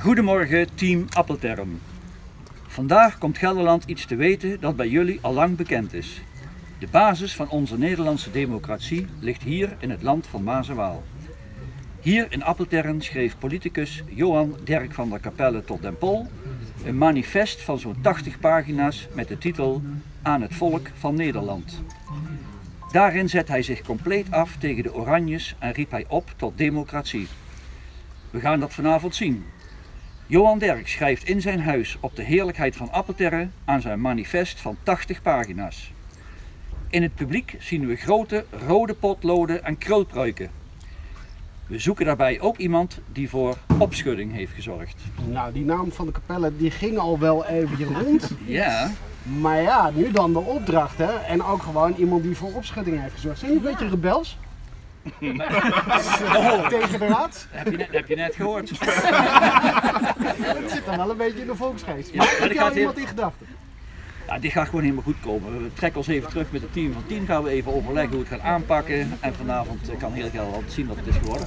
Goedemorgen, team Appelterm. Vandaag komt Gelderland iets te weten dat bij jullie al lang bekend is. De basis van onze Nederlandse democratie ligt hier in het land van Maas en Waal. Hier in Appeltern schreef politicus Johan Dirk van der Capelle tot Den Pol een manifest van zo'n 80 pagina's met de titel Aan het volk van Nederland. Daarin zet hij zich compleet af tegen de Oranjes en riep hij op tot democratie. We gaan dat vanavond zien. Johan Derk schrijft in zijn huis op de heerlijkheid van Appelterre aan zijn manifest van 80 pagina's. In het publiek zien we grote rode potloden en krulpruiken. We zoeken daarbij ook iemand die voor opschudding heeft gezorgd. Nou, die naam van de kapelle die ging al wel eventjes rond. Ja, Maar ja, nu dan de opdracht hè. En ook gewoon iemand die voor opschudding heeft gezorgd. Zijn jullie een beetje rebels? Tegen de raad? heb je net, heb je net gehoord. Dan wel een beetje in de volksgeest. Maar heb jij gaat iemand in gedachten? Ja, dit gaat gewoon helemaal goed komen. We trekken ons even terug met het team van 10. Gaan we even overleggen hoe we het gaan aanpakken. En vanavond eh, kan heel Gelderland zien wat het is geworden.